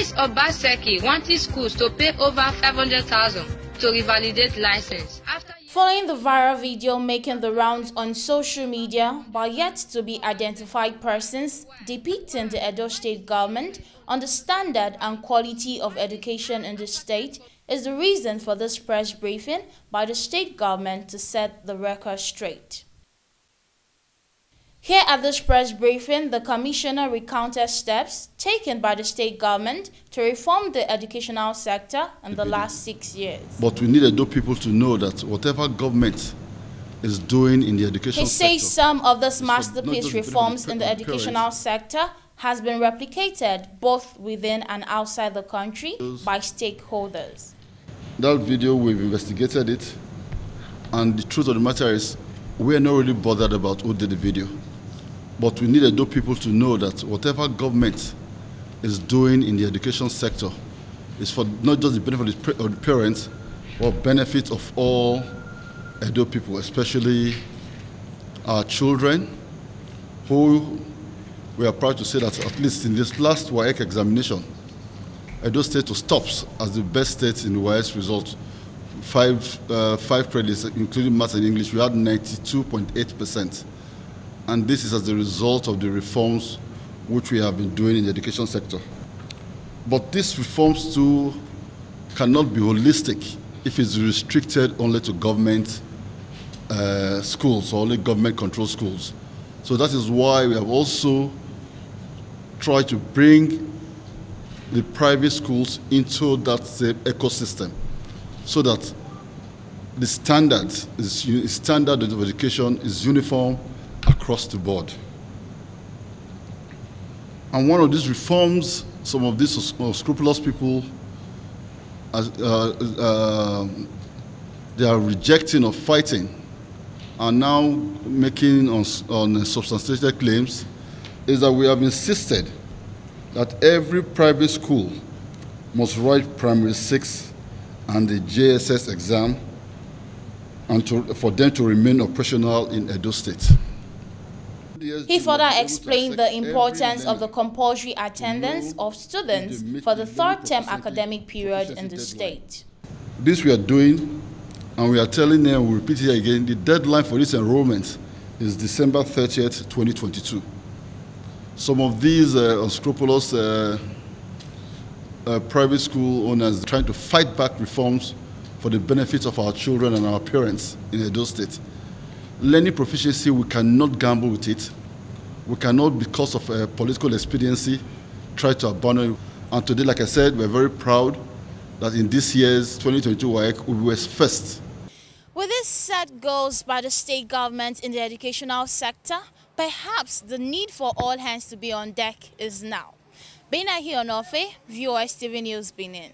Vice Obaseki wanted schools to pay over 500,000 to revalidate license. After Following the viral video making the rounds on social media by yet to be identified persons depicting the Edo state government on the standard and quality of education in the state is the reason for this press briefing by the state government to set the record straight. Here at this press briefing, the commissioner recounted steps taken by the state government to reform the educational sector in the last six years. But we need Edo people to know that whatever government is doing in the education He sector, says some of this is for not masterpiece just the benefit reforms in the educational sector has been replicated both within and outside the country by stakeholders. that video we've investigated it, and the truth of the matter is, we are not really bothered about who did the video. But we need Edo people to know that whatever government is doing in the education sector is for not just the benefit of the, parents, but benefit of all Edo people, especially our children, who we are proud to say that at least in this last WAEC examination, Edo State was tops as the best state in the WAEC result. Five, uh, five credits, including maths and English, we had 92.8%. And this is as a result of the reforms which we have been doing in the education sector. But these reforms too cannot be holistic if it's restricted only to government uh, schools or only government controlled schools. So that is why we have also tried to bring the private schools into that same ecosystem so that the standard is standard of education is uniform across the board. And one of these reforms, some of these us- unscrupulous people, uh, uh, they are rejecting or fighting, are now making on, on substantiated claims, is that we have insisted that every private school must write primary six and the JSS exam and to, for them to remain operational in Edo State. He further explained the importance of the compulsory attendance of students for the third term academic period in the state. This we are doing, and we are telling them, we repeat it again, the deadline for this enrollment is December 30th, 2022. Some of these uh, unscrupulous uh, uh, private school owners trying to fight back reforms for the benefit of our children and our parents in Edo State. Learning proficiency, we cannot gamble with it. We cannot, because of uh, political expediency, try to abandon it. And today, like I said, we're very proud that in this year's 2022 WAEC, we were first With this set goals by the state government in the educational sector, perhaps the need for all hands to be on deck is now. Benahi Onofe, VOS TV News Benin.